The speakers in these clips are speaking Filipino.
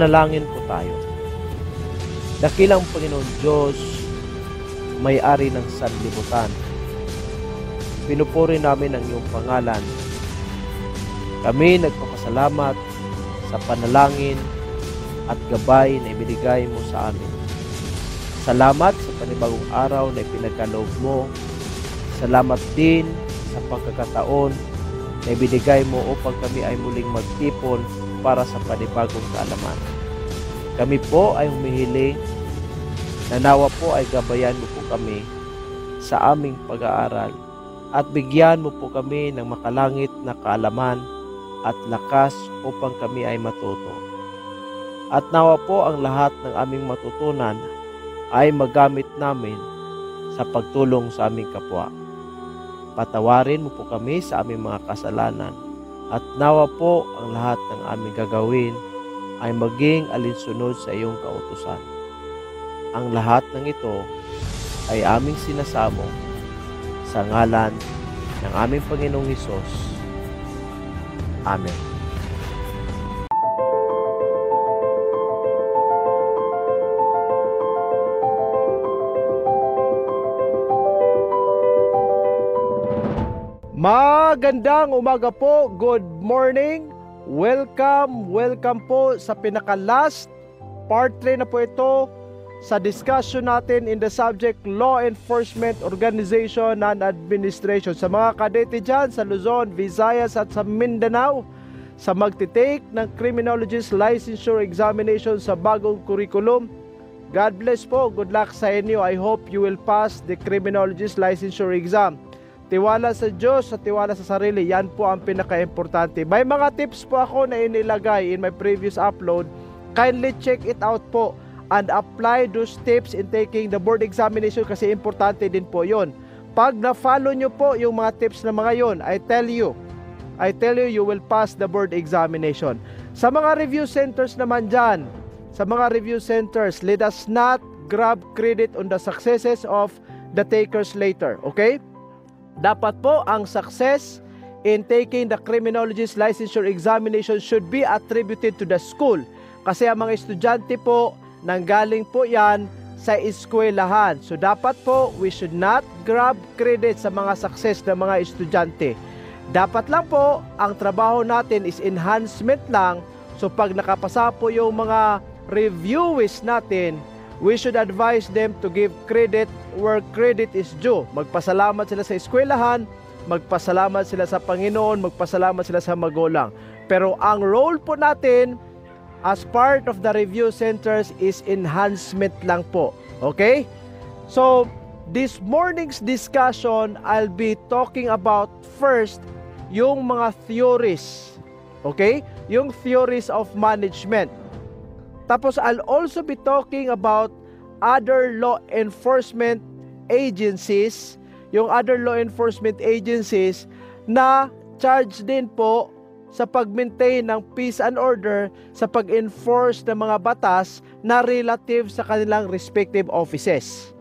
Manalangin po tayo. Dakilang Panginoon Diyos, may-ari ng sanlibutan. Pinupuri namin ang iyong pangalan. Kami nagpapasalamat sa panalangin at gabay na ibinigay mo sa amin. Salamat sa panibagong araw na ipinagkaloob mo. Salamat din sa pagkakataon na ibinigay mo upang kami ay muling magtipon para sa panibagong kaalaman. Kami po ay humihiling na nawa po ay gabayan mo po kami sa aming pag-aaral at bigyan mo po kami ng makalangit na kaalaman at lakas upang kami ay matuto. At nawa po ang lahat ng aming matutunan ay magamit namin sa pagtulong sa aming kapwa. Patawarin mo po kami sa aming mga kasalanan at nawa po ang lahat ng aming gagawin ay maging alinsunod sa iyong kautusan. Ang lahat ng ito ay aming sinasamo sa ngalan ng aming Panginoong Hesus. Amen. Magandang umaga po. Good morning. Welcome, welcome po sa pinaka-last part 3 na po ito sa discussion natin in the subject Law Enforcement Organization and Administration. Sa mga kadete dyan sa Luzon, Visayas at sa Mindanao, sa magtitake ng Criminologist Licensure Examination sa bagong curriculum, God bless po. Good luck sa inyo. I hope you will pass the Criminologist Licensure Exam. Tiwala sa Diyos at tiwala sa sarili, yan po ang pinaka-importante. May mga tips po ako na inilagay in my previous upload. Kindly check it out po and apply those tips in taking the board examination kasi importante din po yon. Pag na-follow nyo po yung mga tips na mga yon, I tell you, I tell you, you will pass the board examination. Sa mga review centers naman dyan, sa mga review centers, let us not grab credit on the successes of the takers later. Okay? Dapat po ang success in taking the criminologist licensure examination should be attributed to the school. Kasi ang mga estudyante po, nanggaling po yan sa eskwelahan. So dapat po, we should not grab credit sa mga success ng mga estudyante. Dapat lang po, ang trabaho natin is enhancement lang. So pag nakapasa po yung mga reviewees natin, we should advise them to give credit where credit is due. Magpasalamat sila sa eskwelahan, magpasalamat sila sa Panginoon, magpasalamat sila sa magulang. Pero ang role po natin as part of the review centers is enhancement lang po. Okay? So, this morning's discussion, I'll be talking about first yung mga theories. Okay? Yung theories of management. Tapos I'll also be talking about other law enforcement agencies, yung other law enforcement agencies na charge din po sa pag-maintain ng peace and order sa pag-enforce ng mga batas na relative sa kanilang respective offices.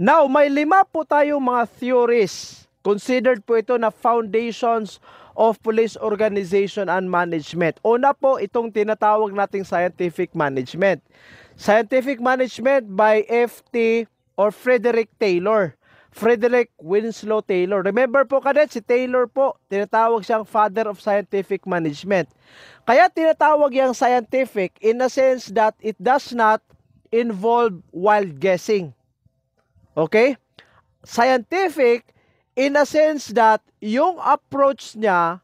Now, may lima po tayong mga theories. Considered po ito na foundations of police organization and management. Una po itong tinatawag nating scientific management. Scientific Management by FT or Frederick Taylor. Frederick Winslow Taylor. Remember po kadet, si Taylor po, tinatawag siyang father of scientific management. Kaya tinatawag yang scientific in a sense that it does not involve wild guessing. Okay? Scientific in a sense that yung approach niya,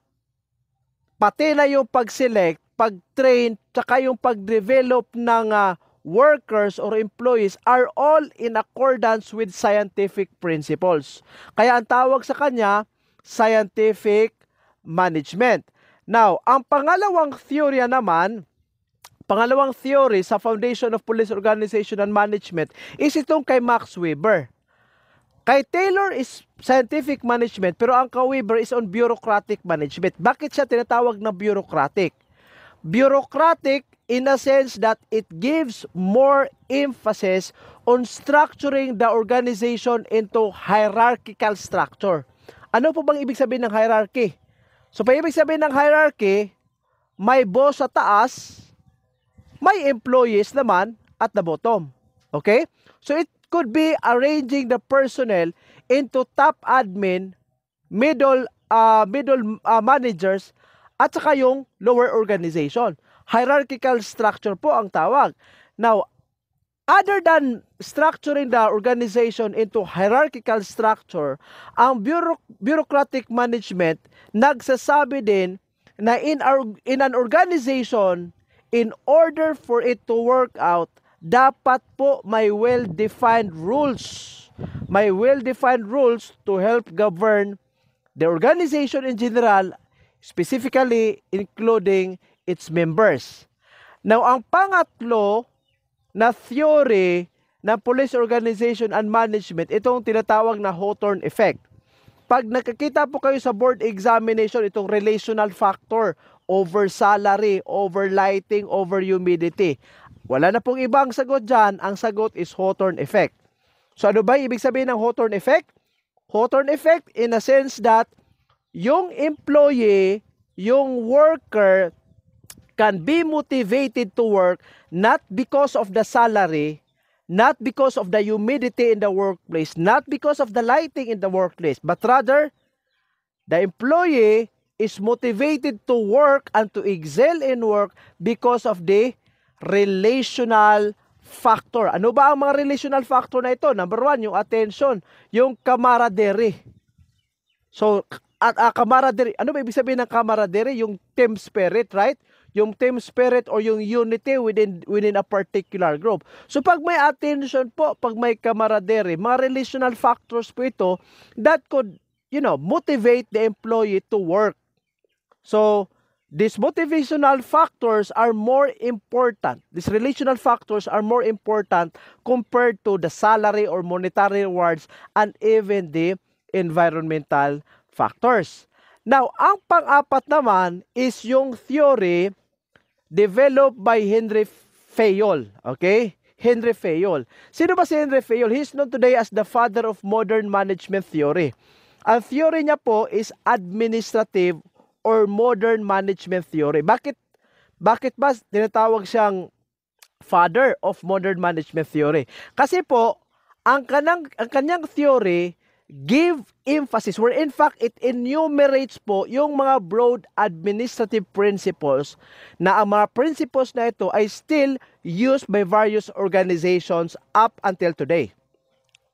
pati na yung pag-select, pag-train, tsaka yung pag-develop ng uh, workers or employees are all in accordance with scientific principles. Kaya ang tawag sa kanya, scientific management. Now, ang pangalawang theory naman, pangalawang theory sa Foundation of Police Organization and Management is itong kay Max Weber. Kay Taylor is scientific management pero ang Weber is on bureaucratic management. Bakit siya tinatawag na bureaucratic? Bureaucratic in a sense that it gives more emphasis on structuring the organization into hierarchical structure. Ano po bang ibig sabihin ng hierarchy? So, pa ibig sabihin ng hierarchy, may boss sa taas, may employees naman at the bottom. Okay? So it could be arranging the personnel into top admin, middle uh, middle uh, managers at saka yung lower organization. Hierarchical structure po ang tawag. Now, other than structuring the organization into hierarchical structure, ang bureau- bureaucratic management nagsasabi din na in, our, in an organization, in order for it to work out, dapat po may well-defined rules. May well-defined rules to help govern the organization in general, specifically including its members. Now, ang pangatlo na theory ng police organization and management, itong tinatawag na Hawthorne effect. Pag nakakita po kayo sa board examination, itong relational factor over salary, over lighting, over humidity. Wala na pong ibang sagot dyan. Ang sagot is Hawthorne effect. So ano ba ibig sabihin ng Hawthorne effect? Hawthorne effect in a sense that yung employee, yung worker can be motivated to work not because of the salary, not because of the humidity in the workplace, not because of the lighting in the workplace, but rather the employee is motivated to work and to excel in work because of the relational factor. Ano ba ang mga relational factor na ito? Number one, yung attention, yung camaraderie. So, at uh, camaraderie, ano ba ibig sabihin ng camaraderie? Yung team spirit, right? Yung team spirit or yung unity within within a particular group. So pag may attention po, pag may camaraderie, mga relational factors po ito that could, you know, motivate the employee to work. So, these motivational factors are more important. These relational factors are more important compared to the salary or monetary rewards and even the environmental factors. Now, ang pang-apat naman is yung theory developed by Henry Fayol. Okay? Henry Fayol. Sino ba si Henry Fayol? He's known today as the father of modern management theory. Ang theory niya po is administrative or modern management theory. Bakit bakit ba tinatawag siyang father of modern management theory? Kasi po ang kanang ang kanyang theory give emphasis where in fact it enumerates po yung mga broad administrative principles na ang mga principles na ito ay still used by various organizations up until today.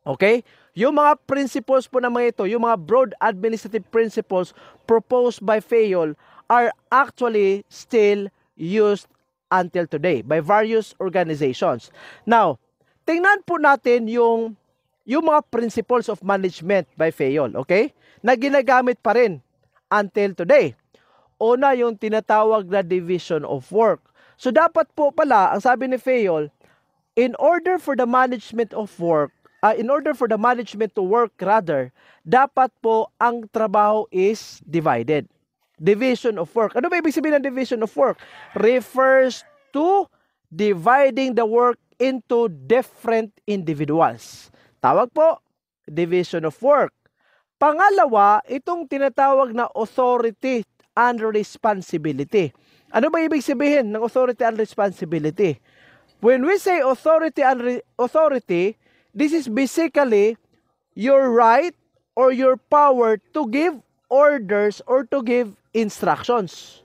Okay? Yung mga principles po na mga ito, yung mga broad administrative principles proposed by FAYOL are actually still used until today by various organizations. Now, tingnan po natin yung yung mga principles of management by Fayol, okay? Na ginagamit pa rin until today. Una yung tinatawag na division of work. So dapat po pala, ang sabi ni Fayol, in order for the management of work, uh, in order for the management to work rather, dapat po ang trabaho is divided. Division of work. Ano ba ibig sabihin ng division of work? Refers to dividing the work into different individuals. Tawag po, division of work. Pangalawa, itong tinatawag na authority and responsibility. Ano ba ibig sabihin ng authority and responsibility? When we say authority and re- authority, this is basically your right or your power to give orders or to give instructions.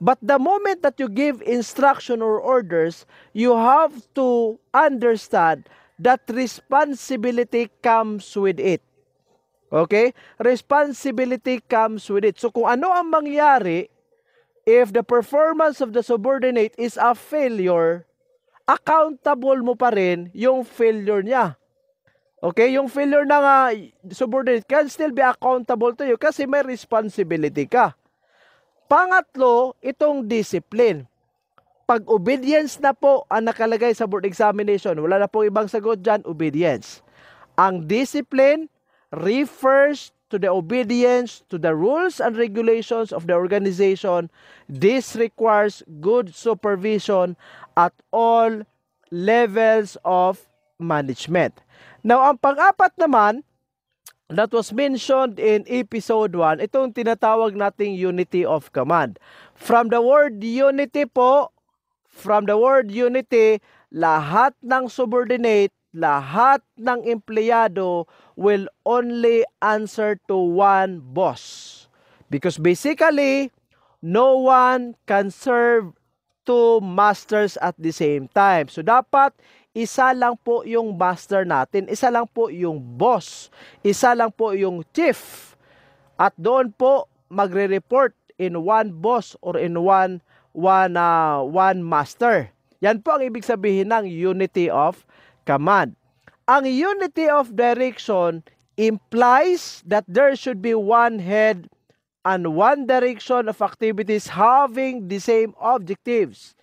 But the moment that you give instruction or orders, you have to understand that responsibility comes with it. Okay? Responsibility comes with it. So kung ano ang mangyari, if the performance of the subordinate is a failure, accountable mo pa rin yung failure niya. Okay? Yung failure ng uh, subordinate can still be accountable to you kasi may responsibility ka. Pangatlo, itong discipline pag obedience na po ang nakalagay sa board examination, wala na po ibang sagot dyan, obedience. Ang discipline refers to the obedience to the rules and regulations of the organization. This requires good supervision at all levels of management. Now, ang pang-apat naman, that was mentioned in episode 1, itong tinatawag nating unity of command. From the word unity po, from the word unity, lahat ng subordinate, lahat ng empleyado will only answer to one boss. Because basically, no one can serve two masters at the same time. So dapat isa lang po yung master natin, isa lang po yung boss, isa lang po yung chief. At doon po magre-report in one boss or in one one uh, one master. Yan po ang ibig sabihin ng unity of command. Ang unity of direction implies that there should be one head and one direction of activities having the same objectives.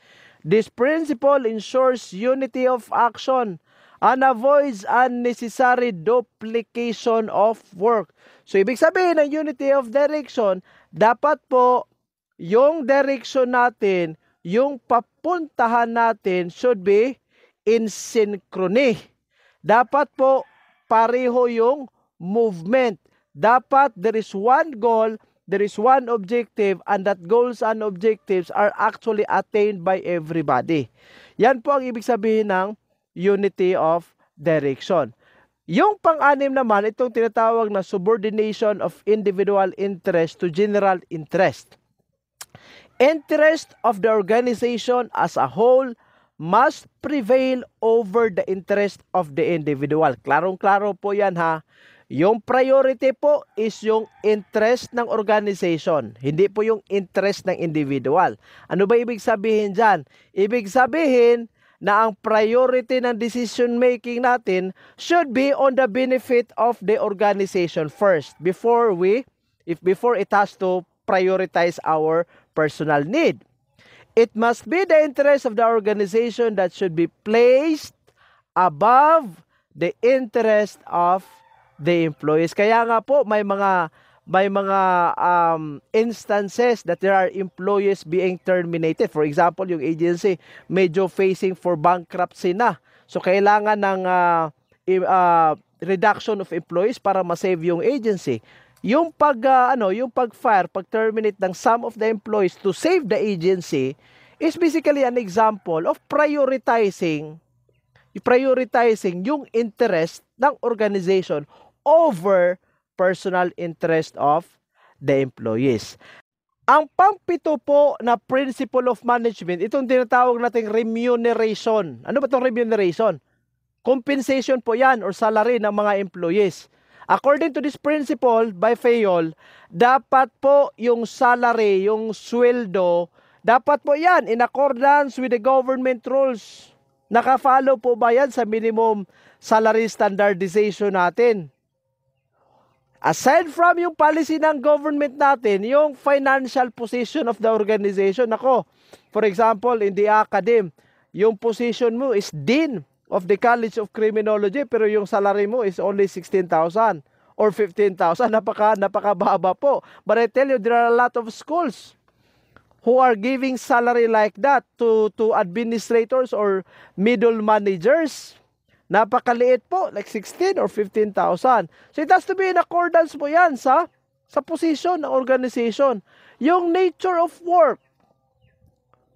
This principle ensures unity of action and avoids unnecessary duplication of work. So, ibig sabihin ng unity of direction, dapat po yung direction natin, yung papuntahan natin should be in synchrony. Dapat po pareho yung movement. Dapat there is one goal there is one objective and that goals and objectives are actually attained by everybody. Yan po ang ibig sabihin ng unity of direction. Yung pang-anim naman, itong tinatawag na subordination of individual interest to general interest. Interest of the organization as a whole must prevail over the interest of the individual. Klarong-klaro po yan ha. Yung priority po is yung interest ng organization, hindi po yung interest ng individual. Ano ba ibig sabihin dyan? Ibig sabihin na ang priority ng decision making natin should be on the benefit of the organization first before we if before it has to prioritize our personal need. It must be the interest of the organization that should be placed above the interest of the employees. Kaya nga po may mga may mga um, instances that there are employees being terminated. For example, yung agency medyo facing for bankruptcy na. So kailangan ng uh, uh, reduction of employees para ma-save yung agency. Yung pag uh, ano, yung pag-fire, pag-terminate ng some of the employees to save the agency is basically an example of prioritizing prioritizing yung interest ng organization over personal interest of the employees. Ang pangpito po na principle of management, itong tinatawag nating remuneration. Ano ba itong remuneration? Compensation po yan or salary ng mga employees. According to this principle by Fayol, dapat po yung salary, yung sweldo, dapat po yan in accordance with the government rules. Naka-follow po ba yan sa minimum salary standardization natin? Aside from yung policy ng government natin, yung financial position of the organization, ako, for example, in the academy, yung position mo is Dean of the College of Criminology, pero yung salary mo is only 16,000 or 15,000. Napaka, napakababa po. But I tell you, there are a lot of schools who are giving salary like that to, to administrators or middle managers. Napakaliit po, like 16 or 15,000. So it has to be in accordance po yan sa, sa position ng organization. Yung nature of work.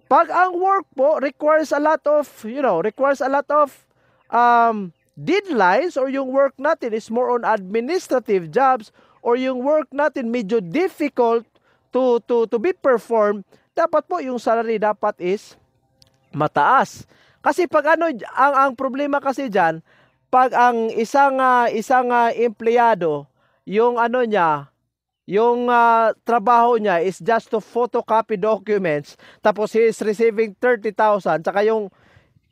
Pag ang work po requires a lot of, you know, requires a lot of um, deadlines or yung work natin is more on administrative jobs or yung work natin medyo difficult to, to, to be performed, dapat po yung salary dapat is mataas. Kasi pag ano, ang, ang problema kasi diyan, pag ang isang uh, isang uh, empleyado, yung ano niya, yung uh, trabaho niya is just to photocopy documents, tapos he is receiving 30,000, tsaka yung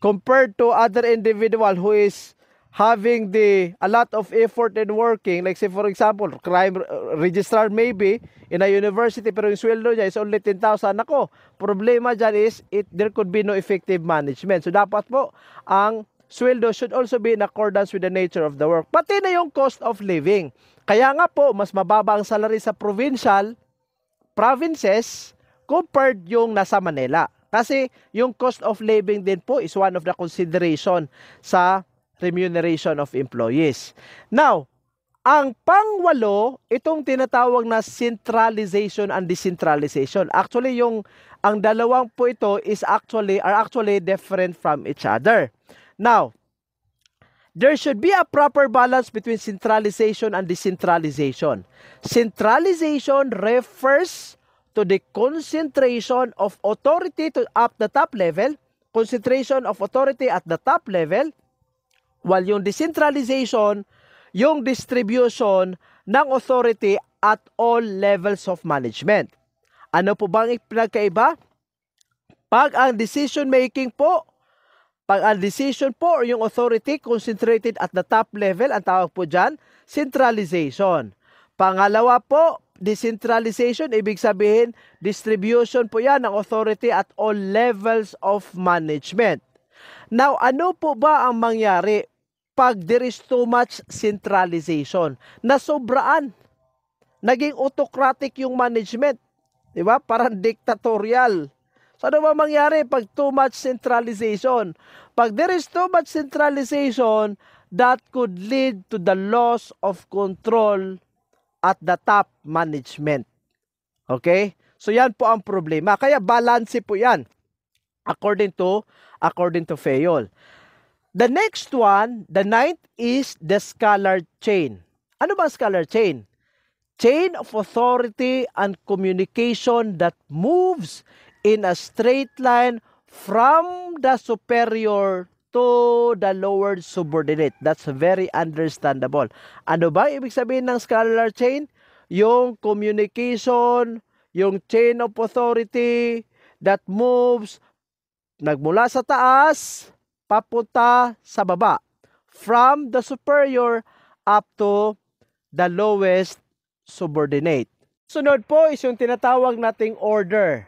compared to other individual who is having the a lot of effort in working. Like say for example crime registrar maybe in a university pero yung sweldo niya is only 10,000 nako problema dyan is it there could be no effective management. So dapat po ang sweldo should also be in accordance with the nature of the work. Pati na yung cost of living. Kaya nga po mas mababa ang salary sa provincial provinces compared yung nasa Manila kasi yung cost of living din po is one of the consideration sa remuneration of employees. Now, Ang pangwalo, itong tinatawag na centralization and decentralization. Actually, yung ang dalawang po ito is actually are actually different from each other. Now, there should be a proper balance between centralization and decentralization. Centralization refers to the concentration of authority to up the top level, concentration of authority at the top level, while yung decentralization yung distribution ng authority at all levels of management. Ano po bang pinagkaiba? Pag ang decision making po, pag ang decision po or yung authority concentrated at the top level, ang tawag po dyan, centralization. Pangalawa po, decentralization, ibig sabihin, distribution po yan ng authority at all levels of management. Now, ano po ba ang mangyari pag there is too much centralization. Nasobraan. Naging autocratic yung management. Di ba? Parang dictatorial. So ano ba mangyari pag too much centralization? Pag there is too much centralization, that could lead to the loss of control at the top management. Okay? So yan po ang problema. Kaya balance po yan. According to according to Fayol. The next one, the ninth is the scalar chain. Ano ba scalar chain? Chain of authority and communication that moves in a straight line from the superior to the lower subordinate. That's very understandable. Ano ba ibig sabihin ng scalar chain? Yung communication, yung chain of authority that moves nagmula sa taas papunta sa baba. From the superior up to the lowest subordinate. Sunod po is yung tinatawag nating order.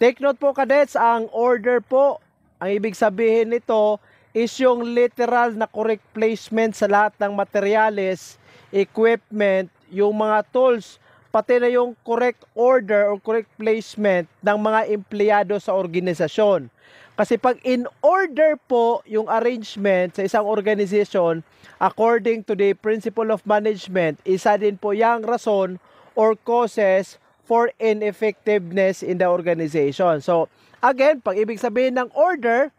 Take note po cadets, ang order po, ang ibig sabihin nito is yung literal na correct placement sa lahat ng materyales, equipment, yung mga tools, pati na yung correct order or correct placement ng mga empleyado sa organisasyon. Kasi pag in order po yung arrangement sa isang organization, according to the principle of management, isa din po yung rason or causes for ineffectiveness in the organization. So, again, pag ibig sabihin ng order,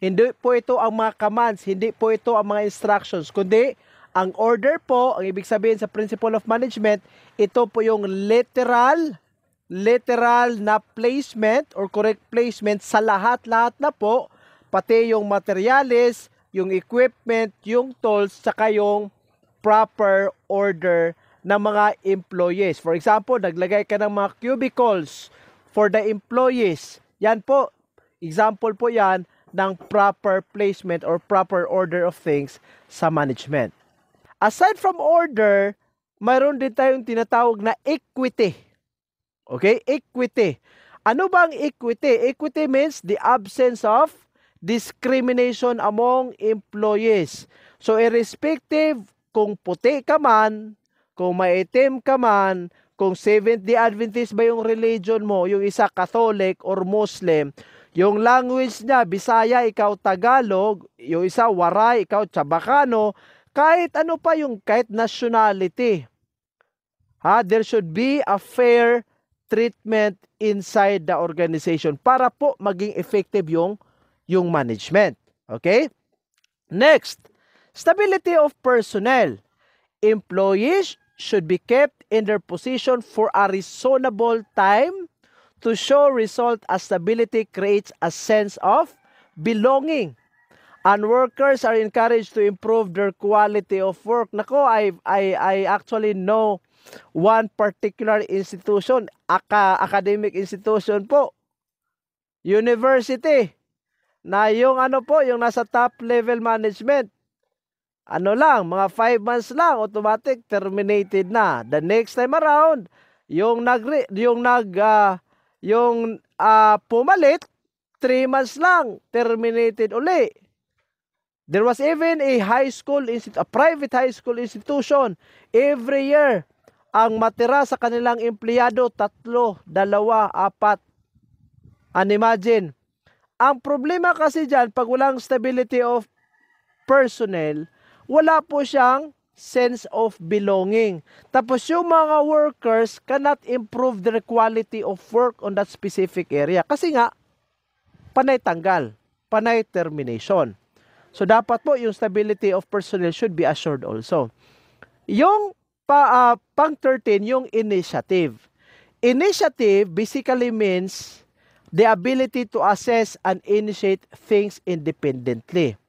hindi po ito ang mga commands, hindi po ito ang mga instructions, kundi ang order po, ang ibig sabihin sa principle of management, ito po yung literal literal na placement or correct placement sa lahat-lahat na po, pati yung materials, yung equipment, yung tools, saka yung proper order ng mga employees. For example, naglagay ka ng mga cubicles for the employees. Yan po, example po yan ng proper placement or proper order of things sa management. Aside from order, mayroon din tayong tinatawag na equity Okay? Equity. Ano ba ang equity? Equity means the absence of discrimination among employees. So, irrespective kung puti ka man, kung maitim ka man, kung Seventh-day Adventist ba yung religion mo, yung isa Catholic or Muslim, yung language niya, Bisaya, ikaw Tagalog, yung isa Waray, ikaw Chabacano, kahit ano pa yung kahit nationality. Ha, there should be a fair treatment inside the organization para po maging effective yung yung management. Okay? Next, stability of personnel. Employees should be kept in their position for a reasonable time to show result as stability creates a sense of belonging. And workers are encouraged to improve their quality of work. Nako, I, I, I actually know one particular institution, aka academic institution po, university, na yung ano po, yung nasa top level management, ano lang, mga 5 months lang, automatic terminated na. The next time around, yung nag yung nag uh, yung uh, pumalit 3 months lang terminated uli. There was even a high school a private high school institution every year ang matira sa kanilang empleyado, tatlo, dalawa, apat. And imagine, ang problema kasi dyan, pag walang stability of personnel, wala po siyang sense of belonging. Tapos yung mga workers cannot improve their quality of work on that specific area. Kasi nga, panay tanggal, panay termination. So dapat po yung stability of personnel should be assured also. Yung pa, uh, pang 13, yung initiative. Initiative basically means the ability to assess and initiate things independently.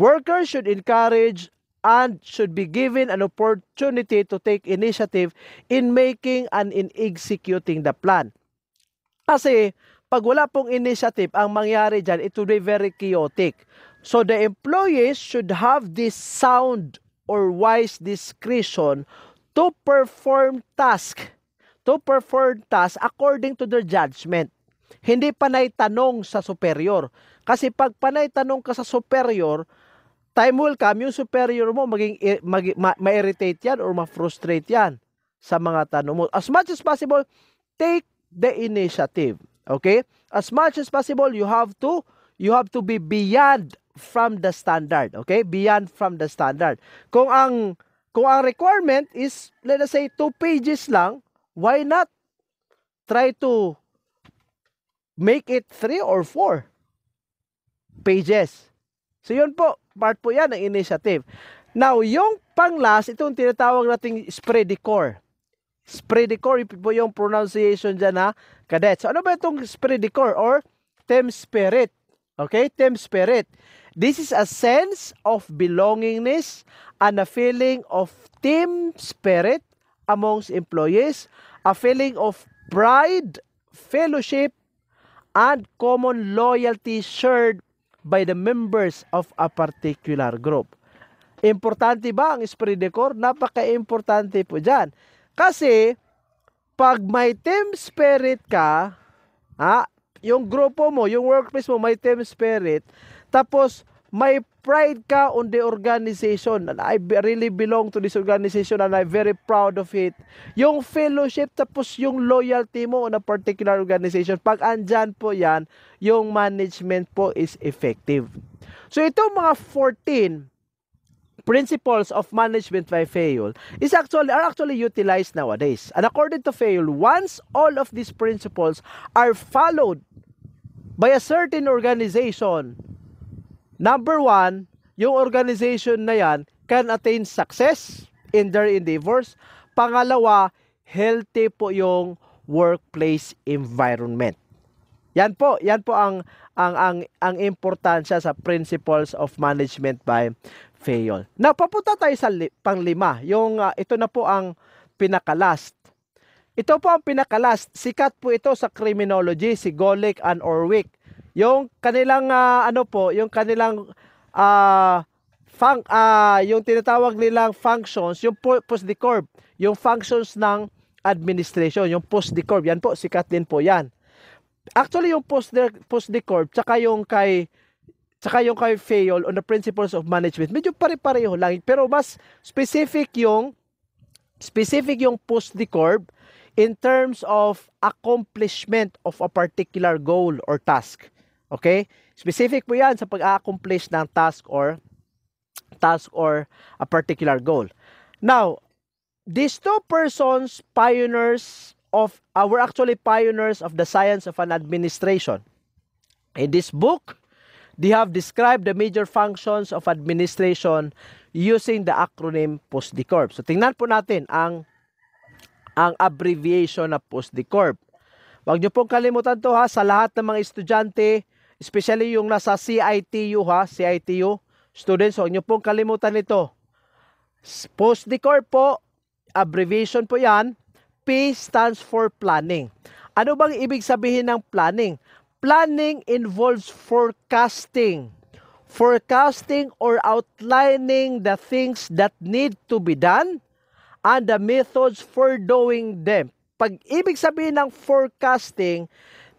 Workers should encourage and should be given an opportunity to take initiative in making and in executing the plan. Kasi pag wala pong initiative, ang mangyari dyan, it will be very chaotic. So the employees should have this sound or wise discretion to perform task to perform task according to their judgment. Hindi panay tanong sa superior. Kasi pag panay tanong ka sa superior, time will come, yung superior mo maging, mag, ma, ma-irritate yan or ma-frustrate yan sa mga tanong mo. As much as possible, take the initiative. Okay? As much as possible, you have to you have to be beyond from the standard. Okay? Beyond from the standard. Kung ang kung ang requirement is let us say two pages lang, why not try to make it three or four pages? So yun po, part po yan ng initiative. Now, yung pang-last, itong tinatawag nating spreadicor. Spreadicor, po yung pronunciation dyan ha, cadet. So ano ba itong spreadicor or team spirit? Okay, team spirit. This is a sense of belongingness and a feeling of team spirit amongst employees, a feeling of pride, fellowship, and common loyalty shared by the members of a particular group. Importante ba ang corps? Napaka-importante po dyan. Kasi, pag may team spirit ka, ha, yung grupo mo, yung workplace mo, may team spirit, tapos may pride ka on the organization and I really belong to this organization and I'm very proud of it. Yung fellowship tapos yung loyalty mo on a particular organization, pag andyan po yan, yung management po is effective. So itong mga 14 principles of management by Fayol is actually are actually utilized nowadays. And according to Fayol, once all of these principles are followed by a certain organization, Number one, yung organization na yan can attain success in their endeavors. Pangalawa, healthy po yung workplace environment. Yan po, yan po ang ang ang ang importansya sa principles of management by Fayol. Now, papunta tayo sa li, panglima. Yung uh, ito na po ang pinakalast. Ito po ang pinakalast. Sikat po ito sa criminology si Golick and Orwick. Yung kanilang uh, ano po, yung kanilang uh, fun, uh, yung tinatawag nilang functions, yung post decorp, yung functions ng administration, yung post decorp, yan po, sikat din po yan. Actually, yung post post decorp, tsaka yung kay tsaka yung kay Fayol on the principles of management, medyo pare-pareho lang, pero mas specific yung specific yung post decorp in terms of accomplishment of a particular goal or task. Okay? Specific po yan sa pag-accomplish ng task or task or a particular goal. Now, these two persons, pioneers of, uh, were actually pioneers of the science of an administration. In this book, they have described the major functions of administration using the acronym POSDCORP. So tingnan po natin ang ang abbreviation na POSDCORP. Huwag niyo pong kalimutan to ha sa lahat ng mga estudyante Especially yung nasa CITU ha, CITU students, huwag nyo pong kalimutan ito. Post decor po, abbreviation po yan, P stands for planning. Ano bang ibig sabihin ng planning? Planning involves forecasting. Forecasting or outlining the things that need to be done and the methods for doing them. Pag ibig sabihin ng forecasting,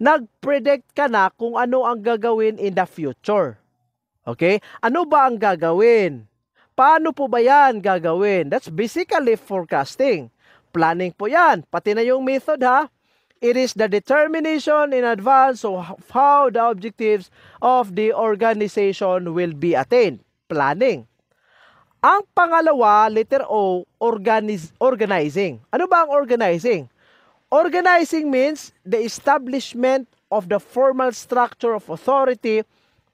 nag-predict ka na kung ano ang gagawin in the future. Okay? Ano ba ang gagawin? Paano po ba yan gagawin? That's basically forecasting. Planning po yan. Pati na yung method ha. It is the determination in advance of how the objectives of the organization will be attained. Planning. Ang pangalawa, letter O, organiz- organizing. Ano ba ang organizing? Organizing means the establishment of the formal structure of authority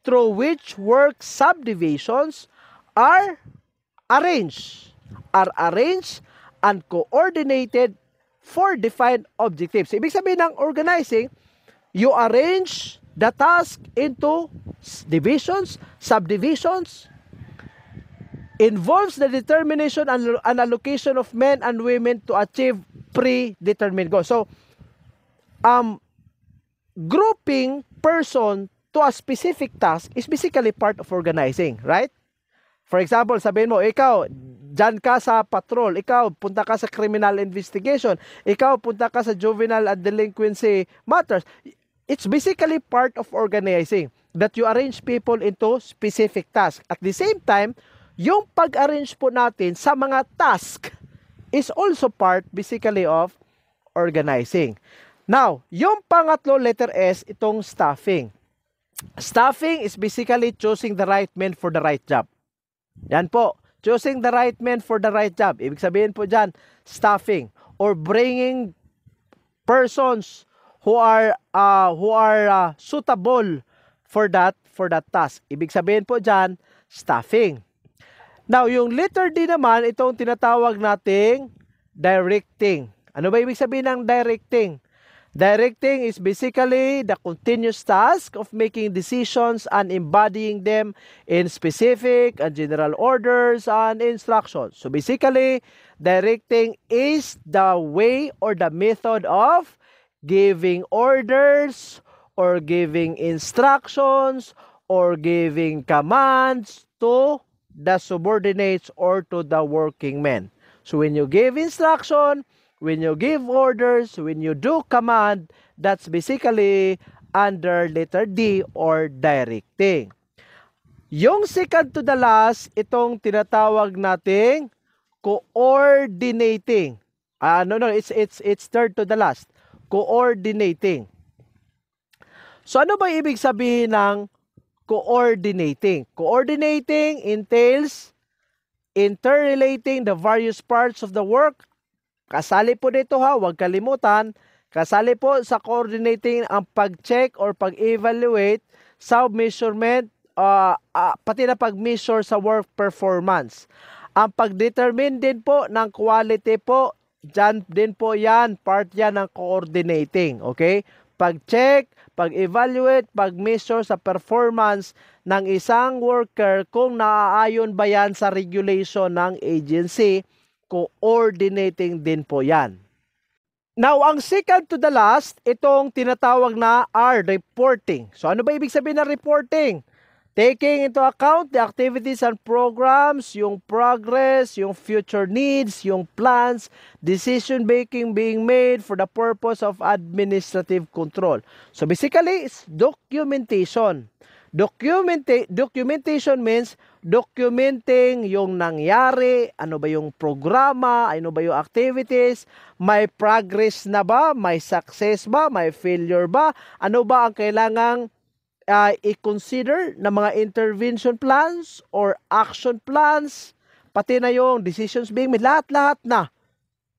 through which work subdivisions are arranged, are arranged and coordinated for defined objectives. Ibig sabihin ng organizing, you arrange the task into divisions, subdivisions, involves the determination and, allocation of men and women to achieve predetermined goals. So, um, grouping person to a specific task is basically part of organizing, right? For example, sabihin mo, ikaw, dyan ka sa patrol, ikaw, punta ka sa criminal investigation, ikaw, punta ka sa juvenile and delinquency matters. It's basically part of organizing that you arrange people into specific tasks. At the same time, yung pag-arrange po natin sa mga task is also part basically of organizing. Now, yung pangatlo letter S, itong staffing. Staffing is basically choosing the right man for the right job. Yan po, choosing the right man for the right job. Ibig sabihin po dyan, staffing or bringing persons who are uh, who are uh, suitable for that for that task. Ibig sabihin po dyan, staffing. Now, yung letter D naman, itong tinatawag nating directing. Ano ba ibig sabihin ng directing? Directing is basically the continuous task of making decisions and embodying them in specific and general orders and instructions. So basically, directing is the way or the method of giving orders or giving instructions or giving commands to the subordinates or to the working men. So when you give instruction, when you give orders, when you do command, that's basically under letter D or directing. Yung second to the last, itong tinatawag nating coordinating. Ah, uh, no, no, it's it's it's third to the last. Coordinating. So ano ba ibig sabihin ng coordinating. Coordinating entails interrelating the various parts of the work. Kasali po dito ha, huwag kalimutan. Kasali po sa coordinating ang pag-check or pag-evaluate sa measurement, uh, uh, pati na pag-measure sa work performance. Ang pag-determine din po ng quality po, dyan din po yan, part yan ng coordinating. Okay? Pag-check, pag-evaluate, pag-measure sa performance ng isang worker kung naaayon ba yan sa regulation ng agency, coordinating din po yan. Now, ang second to the last, itong tinatawag na R, reporting. So, ano ba ibig sabihin ng reporting? Taking into account the activities and programs, yung progress, yung future needs, yung plans, decision making being made for the purpose of administrative control. So basically, it's documentation. Documenta- documentation means documenting yung nangyari, ano ba yung programa, ano ba yung activities, may progress na ba, may success ba, may failure ba, ano ba ang kailangang uh, i-consider na mga intervention plans or action plans, pati na yung decisions being made, lahat-lahat na.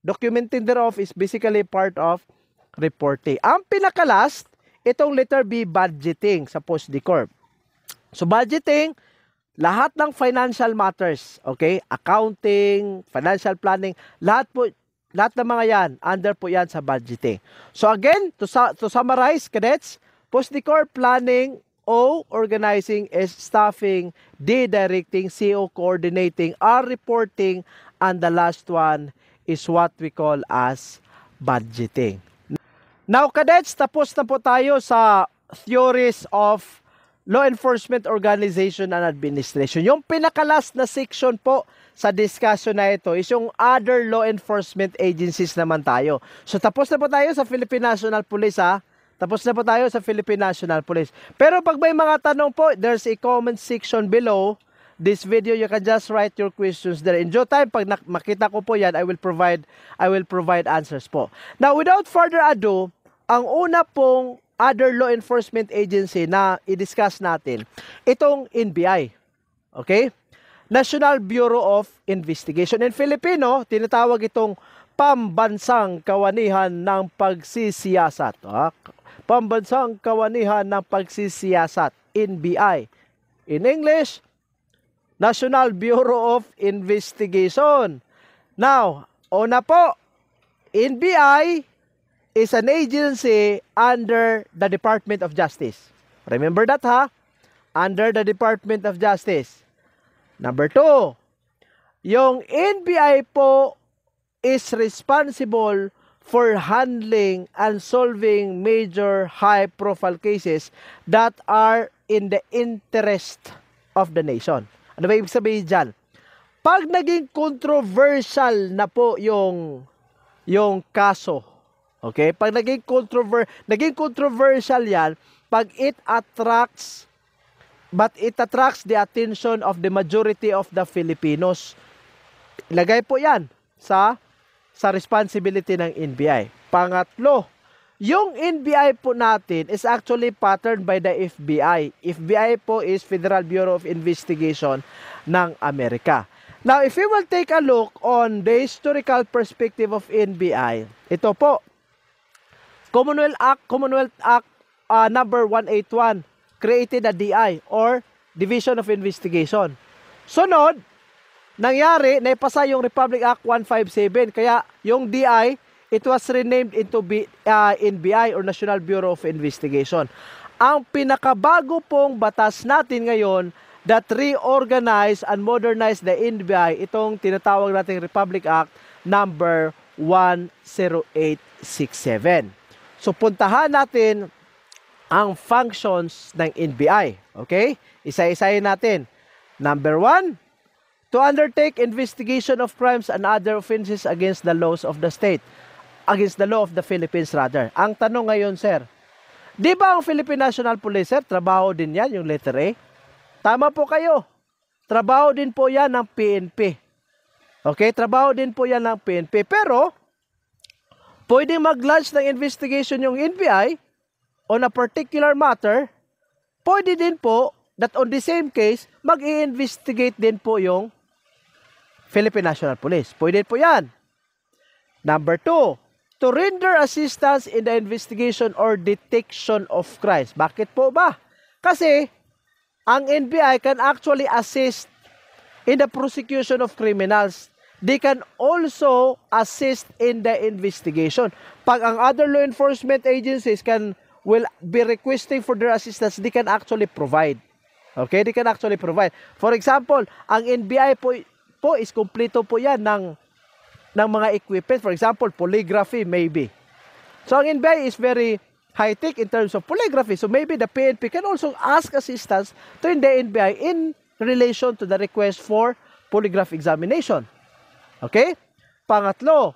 Documenting thereof is basically part of reporting. Ang pinaka-last, itong letter B, budgeting sa post-decorp. So budgeting, lahat ng financial matters, okay? Accounting, financial planning, lahat po lahat ng mga yan, under po yan sa budgeting. So again, to, to summarize, cadets, Post-decor planning, O, organizing, staffing, D, directing, C, O, coordinating, R, reporting, and the last one is what we call as budgeting. Now, cadets, tapos na po tayo sa theories of law enforcement organization and administration. Yung pinakalas na section po sa discussion na ito is yung other law enforcement agencies naman tayo. So tapos na po tayo sa Philippine National Police ha. Tapos na po tayo sa Philippine National Police. Pero pag may mga tanong po, there's a comment section below this video. You can just write your questions there. In due time, pag makita ko po yan, I will provide, I will provide answers po. Now, without further ado, ang una pong other law enforcement agency na i-discuss natin, itong NBI. Okay? National Bureau of Investigation. In Filipino, tinatawag itong pambansang kawanihan ng pagsisiyasat. Ah, pambansang kawanihan ng pagsisiyasat, NBI. In English, National Bureau of Investigation. Now, una po, NBI is an agency under the Department of Justice. Remember that ha? Under the Department of Justice. Number two, yung NBI po is responsible for handling and solving major high-profile cases that are in the interest of the nation. Ano ba ibig sabihin dyan? Pag naging controversial na po yung yung kaso, okay? Pag naging controver naging controversial 'yan, pag it attracts but it attracts the attention of the majority of the Filipinos. Ilagay po 'yan sa sa responsibility ng NBI. Pangatlo, yung NBI po natin is actually patterned by the FBI. FBI po is Federal Bureau of Investigation ng Amerika. Now, if we will take a look on the historical perspective of NBI, ito po, Commonwealth Act, Commonwealth Act uh, number 181 created a DI or Division of Investigation. Sunod, nangyari, naipasa yung Republic Act 157. Kaya yung DI, it was renamed into B, uh, NBI or National Bureau of Investigation. Ang pinakabago pong batas natin ngayon that reorganize and modernize the NBI, itong tinatawag nating Republic Act number 10867. So puntahan natin ang functions ng NBI. Okay? Isa-isahin natin. Number one, to undertake investigation of crimes and other offenses against the laws of the state. Against the law of the Philippines rather. Ang tanong ngayon, sir, di ba ang Philippine National Police, sir, trabaho din yan, yung letter A? Tama po kayo. Trabaho din po yan ng PNP. Okay, trabaho din po yan ng PNP. Pero, pwede mag-launch ng investigation yung NBI on a particular matter, pwede din po that on the same case, mag-i-investigate din po yung Philippine National Police. Pwede po yan. Number two, to render assistance in the investigation or detection of crimes. Bakit po ba? Kasi, ang NBI can actually assist in the prosecution of criminals. They can also assist in the investigation. Pag ang other law enforcement agencies can will be requesting for their assistance, they can actually provide. Okay, they can actually provide. For example, ang NBI po po is kumpleto po yan ng, ng mga equipment. For example, polygraphy maybe. So ang NBI is very high-tech in terms of polygraphy. So maybe the PNP can also ask assistance to the NBI in relation to the request for polygraph examination. Okay? Pangatlo,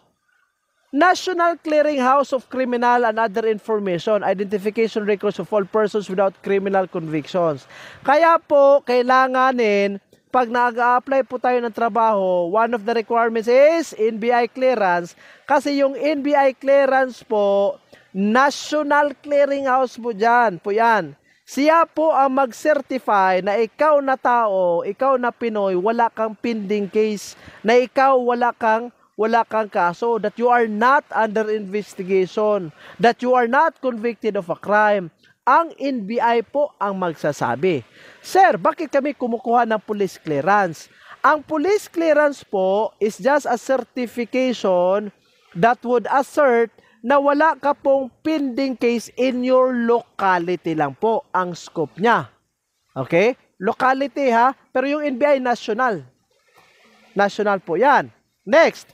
National Clearinghouse of Criminal and Other Information, Identification Records of all persons without criminal convictions. Kaya po, kailanganin pag nag-a-apply po tayo ng trabaho, one of the requirements is NBI clearance. Kasi yung NBI clearance po, National Clearinghouse po dyan, po yan. Siya po ang mag-certify na ikaw na tao, ikaw na Pinoy, wala kang pending case, na ikaw wala kang wala kang kaso, that you are not under investigation, that you are not convicted of a crime, ang NBI po ang magsasabi. Sir, bakit kami kumukuha ng police clearance? Ang police clearance po is just a certification that would assert na wala ka pong pending case in your locality lang po ang scope niya. Okay? Locality ha, pero yung NBI national. National po yan. Next.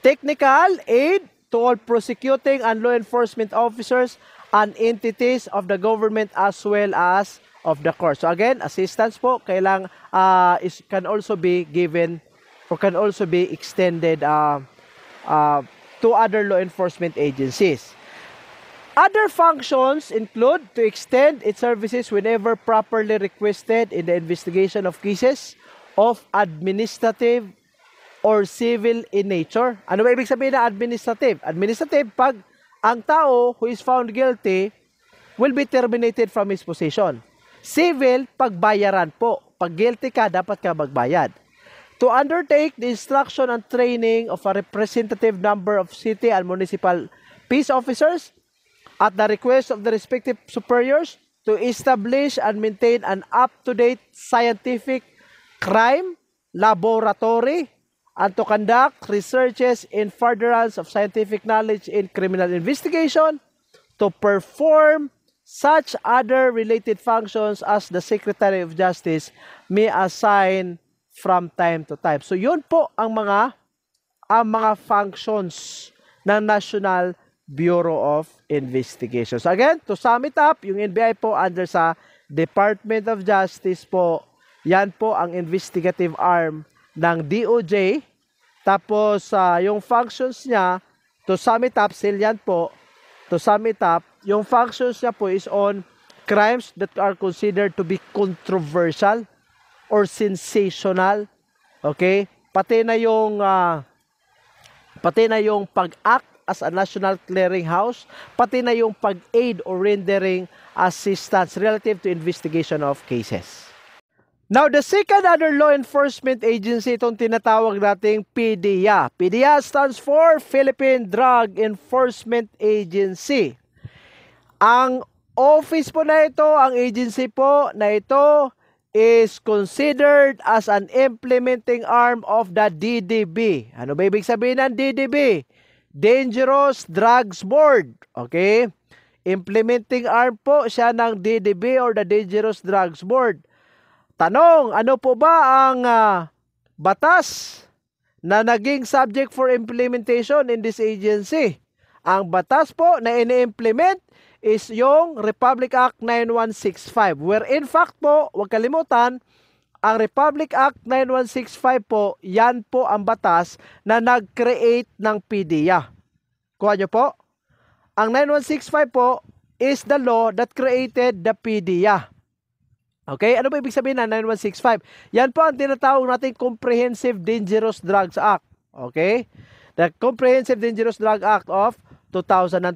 Technical aid to all prosecuting and law enforcement officers and entities of the government as well as of the court. So again, assistance po kailang uh, is can also be given or can also be extended uh, uh, to other law enforcement agencies. Other functions include to extend its services whenever properly requested in the investigation of cases of administrative or civil in nature. Ano ba ibig sabihin na administrative? Administrative, pag ang tao who is found guilty will be terminated from his position. Civil, pagbayaran po. pag guilty ka, dapat ka magbayad. To undertake the instruction and training of a representative number of city and municipal peace officers at the request of the respective superiors to establish and maintain an up-to-date scientific crime laboratory and to conduct researches in furtherance of scientific knowledge in criminal investigation, to perform such other related functions as the Secretary of Justice may assign from time to time. So yun po ang mga ang mga functions ng National Bureau of Investigation. So again, to sum it up, yung NBI po under sa Department of Justice po, yan po ang investigative arm ng DOJ tapos, uh, yung functions niya, to sum it up, Silyan po, to sum it up, yung functions niya po is on crimes that are considered to be controversial or sensational. Okay? Pati na yung uh, pati na yung pag-act as a national clearinghouse, pati na yung pag-aid or rendering assistance relative to investigation of cases. Now, the second other law enforcement agency, itong tinatawag nating PDEA. PDEA stands for Philippine Drug Enforcement Agency. Ang office po na ito, ang agency po na ito is considered as an implementing arm of the DDB. Ano ba ibig sabihin ng DDB? Dangerous Drugs Board. Okay? Implementing arm po siya ng DDB or the Dangerous Drugs Board. Tanong, ano po ba ang uh, batas na naging subject for implementation in this agency? Ang batas po na ini-implement is yung Republic Act 9165 where in fact po, huwag kalimutan, ang Republic Act 9165 po, yan po ang batas na nag-create ng PDEA. Kuha nyo po. Ang 9165 po is the law that created the PDEA. Okay? Ano ba ibig sabihin ng 9165? Yan po ang tinatawag nating Comprehensive Dangerous Drugs Act. Okay? The Comprehensive Dangerous Drug Act of 2002.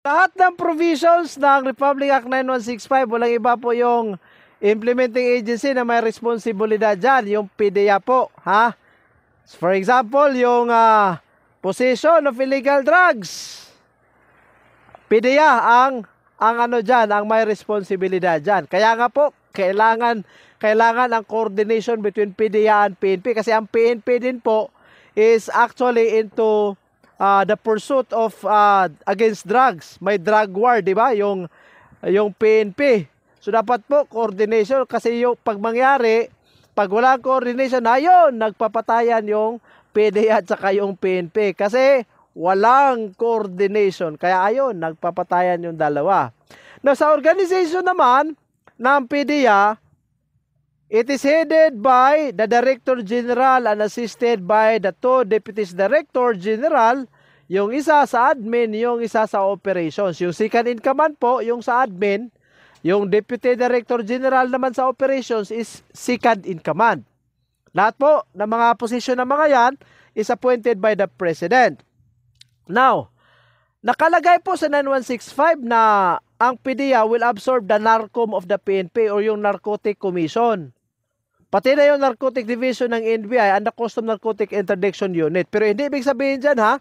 Lahat ng provisions ng Republic Act 9165, walang iba po yung implementing agency na may responsibilidad dyan, yung PDEA po. Ha? For example, yung uh, possession of illegal drugs. PDEA ang ang ano dyan, ang may responsibilidad dyan. Kaya nga po, kailangan, kailangan ang coordination between PDEA and PNP kasi ang PNP din po is actually into uh, the pursuit of uh, against drugs. May drug war, di ba? Yung, yung PNP. So dapat po coordination kasi yung pag mangyari, pag wala coordination, ayun, nagpapatayan yung PDEA at saka yung PNP. Kasi walang coordination. Kaya ayun, nagpapatayan yung dalawa. Now, sa organization naman ng PDEA, it is headed by the Director General and assisted by the two Deputies Director General, yung isa sa admin, yung isa sa operations. Yung second in command po, yung sa admin, yung Deputy Director General naman sa operations is second in command. Lahat po ng mga posisyon ng mga yan is appointed by the President. Now, nakalagay po sa 9165 na ang PDEA will absorb the NARCOM of the PNP or yung Narcotic Commission. Pati na yung Narcotic Division ng NBI and the Custom Narcotic Interdiction Unit. Pero hindi ibig sabihin dyan ha,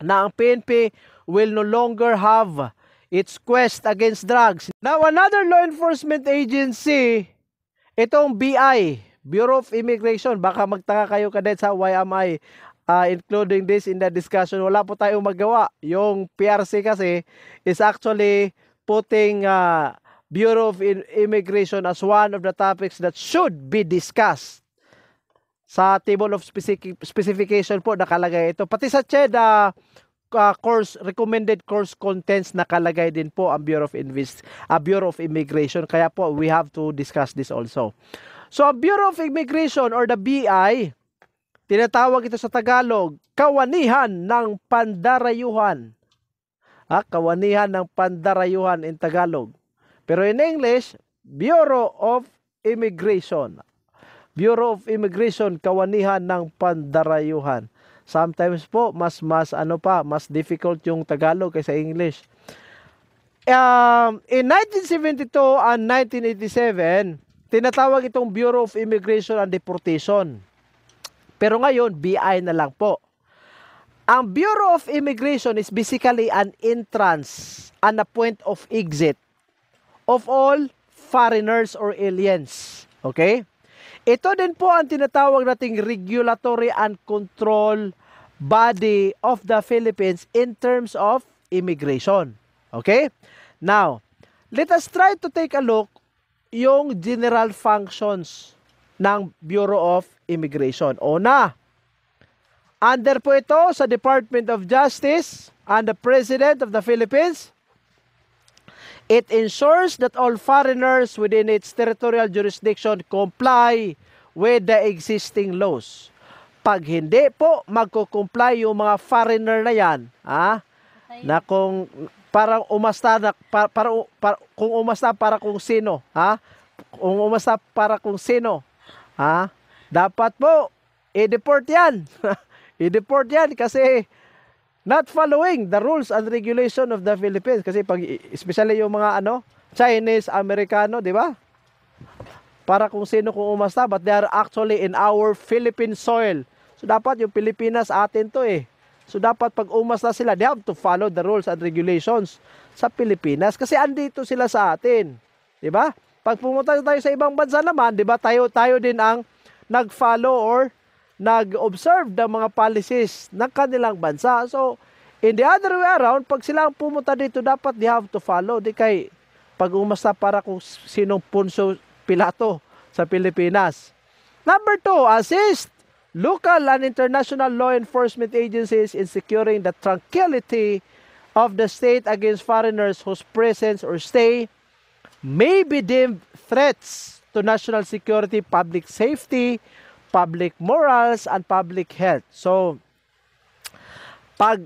na ang PNP will no longer have its quest against drugs. Now, another law enforcement agency, itong BI, Bureau of Immigration, baka magtaka kayo kadet sa why am I uh, including this in the discussion, wala po tayong magawa. Yung PRC kasi is actually putting uh, Bureau of Immigration as one of the topics that should be discussed. Sa table of specific, specification po nakalagay ito. Pati sa CHEDA uh, course recommended course contents nakalagay din po ang Bureau of Invest uh, Bureau of Immigration kaya po we have to discuss this also. So Bureau of Immigration or the BI Tinatawag ito sa Tagalog, kawanihan ng pandarayuhan. Ha? Kawanihan ng pandarayuhan in Tagalog. Pero in English, Bureau of Immigration. Bureau of Immigration, kawanihan ng pandarayuhan. Sometimes po, mas mas ano pa, mas difficult yung Tagalog kaysa English. Um, in 1972 and 1987, tinatawag itong Bureau of Immigration and Deportation. Pero ngayon, BI na lang po. Ang Bureau of Immigration is basically an entrance and a point of exit of all foreigners or aliens. Okay? Ito din po ang tinatawag nating regulatory and control body of the Philippines in terms of immigration. Okay? Now, let us try to take a look yung general functions ng Bureau of Immigration. Una, under po ito sa Department of Justice and the President of the Philippines, it ensures that all foreigners within its territorial jurisdiction comply with the existing laws. Pag hindi po magko-comply yung mga foreigner na yan, ha? Na kung parang umasta na para, para, para kung umasta para kung sino, ha? Kung umasta para kung sino, ha? Dapat po i-deport yan. i-deport yan kasi not following the rules and regulation of the Philippines kasi pag especially yung mga ano Chinese, Amerikano, di ba? Para kung sino kung umasta but they are actually in our Philippine soil. So dapat yung Pilipinas atin to eh. So dapat pag umasta sila, they have to follow the rules and regulations sa Pilipinas kasi andito sila sa atin. 'Di ba? Pag pumunta tayo sa ibang bansa naman, 'di ba? Tayo tayo din ang nag-follow or nag-observe ng mga policies ng kanilang bansa. So, in the other way around, pag sila ang pumunta dito, dapat they have to follow. Di kay pag umasta para kung sinong punso pilato sa Pilipinas. Number two, assist local and international law enforcement agencies in securing the tranquility of the state against foreigners whose presence or stay may be deemed threats to national security, public safety, public morals, and public health. So, pag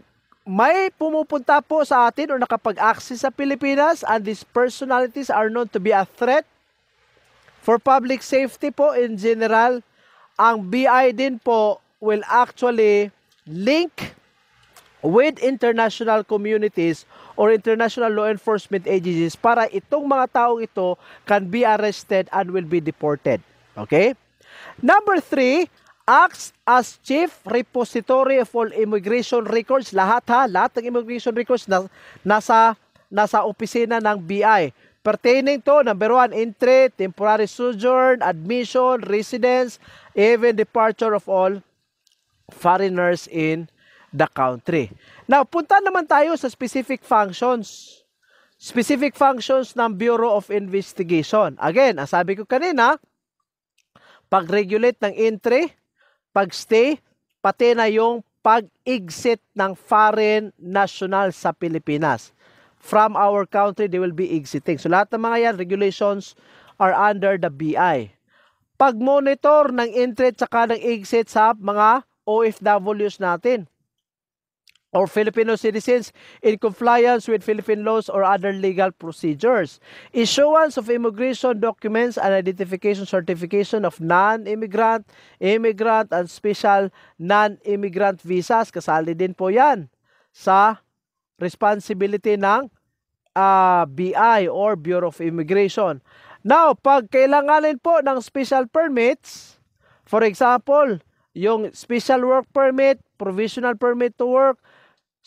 may pumupunta po sa atin o nakapag-access sa Pilipinas and these personalities are known to be a threat for public safety po in general, ang BI din po will actually link with international communities or international law enforcement agencies para itong mga taong ito can be arrested and will be deported. Okay? Number three, acts as chief repository of all immigration records. Lahat ha, lahat ng immigration records na, nasa, nasa opisina ng BI. Pertaining to, number one, entry, temporary sojourn, admission, residence, even departure of all foreigners in the country. Now, punta naman tayo sa specific functions. Specific functions ng Bureau of Investigation. Again, ang sabi ko kanina, pag-regulate ng entry, pag-stay, pati na yung pag-exit ng foreign national sa Pilipinas. From our country, they will be exiting. So lahat ng mga yan, regulations are under the BI. Pag-monitor ng entry at saka ng exit sa mga OFWs natin or Filipino citizens in compliance with Philippine laws or other legal procedures. Issuance of immigration documents and identification certification of non-immigrant, immigrant, and special non-immigrant visas. Kasali din po yan sa responsibility ng uh, ah, BI or Bureau of Immigration. Now, pag kailanganin po ng special permits, for example, yung special work permit, provisional permit to work,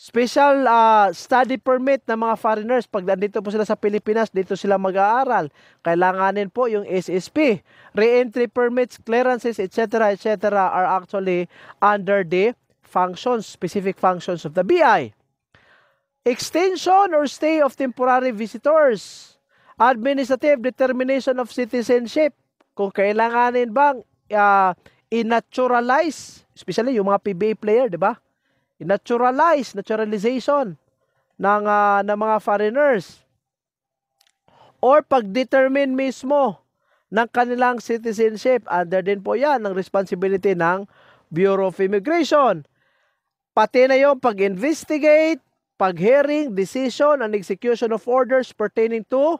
special uh, study permit ng mga foreigners. Pag nandito po sila sa Pilipinas, dito sila mag-aaral. Kailanganin po yung SSP. Re-entry permits, clearances, etc. etc. are actually under the functions, specific functions of the BI. Extension or stay of temporary visitors. Administrative determination of citizenship. Kung kailanganin bang uh, i-naturalize, especially yung mga PBA player, di ba? Naturalize, naturalization ng, uh, ng mga foreigners. Or pag-determine mismo ng kanilang citizenship. Under din po yan ng responsibility ng Bureau of Immigration. Pati na yung pag-investigate, pag-hearing, decision, and execution of orders pertaining to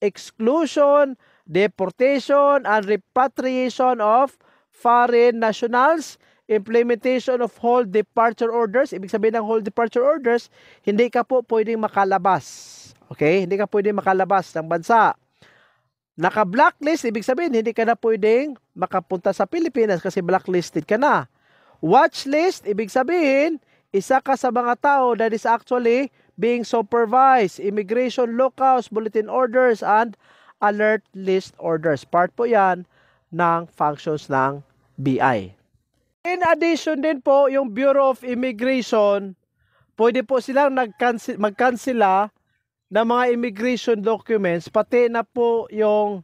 exclusion, deportation, and repatriation of foreign nationals implementation of whole departure orders, ibig sabihin ng whole departure orders, hindi ka po pwedeng makalabas. Okay? Hindi ka pwedeng makalabas ng bansa. Naka-blacklist, ibig sabihin hindi ka na pwedeng makapunta sa Pilipinas kasi blacklisted ka na. Watchlist, ibig sabihin, isa ka sa mga tao that is actually being supervised, immigration lookouts, bulletin orders, and alert list orders. Part po yan ng functions ng BI. In addition din po, yung Bureau of Immigration, pwede po silang magkansela ng mga immigration documents, pati na po yung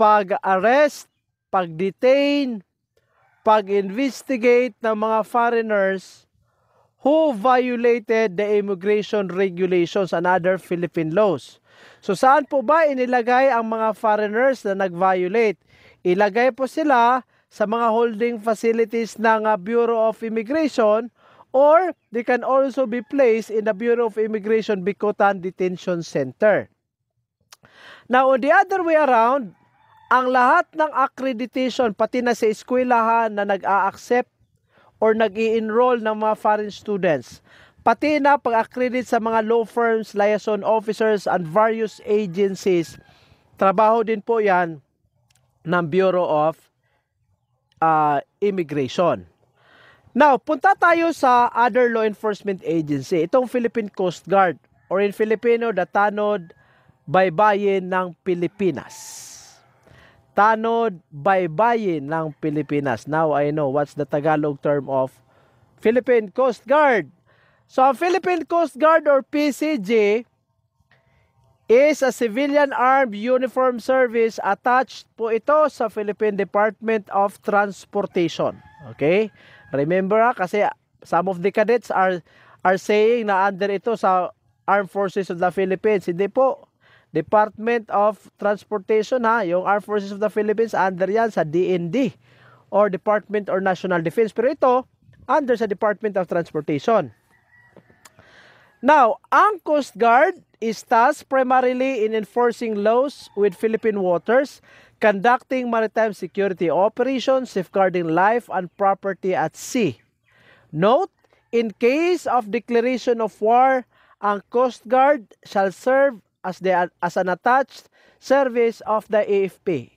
pag-arrest, pag-detain, pag-investigate ng mga foreigners who violated the immigration regulations and other Philippine laws. So saan po ba inilagay ang mga foreigners na nag-violate? Ilagay po sila sa mga holding facilities ng uh, Bureau of Immigration or they can also be placed in the Bureau of Immigration Bicotan Detention Center. Now, on the other way around, ang lahat ng accreditation, pati na sa eskwelahan na nag-a-accept or nag enroll ng mga foreign students, pati na pag-accredit sa mga law firms, liaison officers, and various agencies, trabaho din po yan ng Bureau of uh, Immigration. Now, punta tayo sa other law enforcement agency. Itong Philippine Coast Guard or in Filipino, the Tanod Baybayin ng Pilipinas tanod baybayin ng Pilipinas. Now I know what's the Tagalog term of Philippine Coast Guard. So Philippine Coast Guard or PCG is a civilian armed uniform service attached po ito sa Philippine Department of Transportation. Okay? Remember ha, kasi some of the cadets are are saying na under ito sa Armed Forces of the Philippines. Hindi po. Department of Transportation ha, yung Armed Forces of the Philippines under yan sa DND or Department or National Defense. Pero ito, under sa Department of Transportation. Now, ang Coast Guard is tasked primarily in enforcing laws with Philippine waters, conducting maritime security operations, safeguarding life and property at sea. Note, in case of declaration of war, ang Coast Guard shall serve as, the, as an attached service of the AFP